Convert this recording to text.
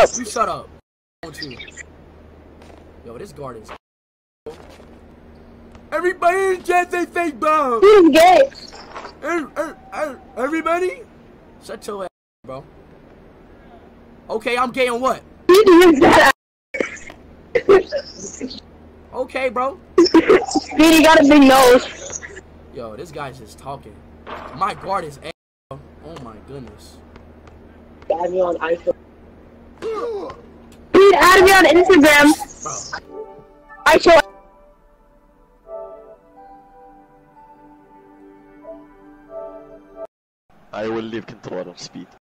up. You shut up. Yo, this guard is. Everybody in chat say fake bomb. He's gay. Er, er, er, everybody? Shut your ass, bro. Okay, I'm gay on what? He is that. Okay, bro. Speedy got a big nose. Yo, this guy's just talking. My guard is ass, bro. Oh my goodness. Add me on iPhone. Speed, add me on Instagram. Bro. I show. I will leave control of speed.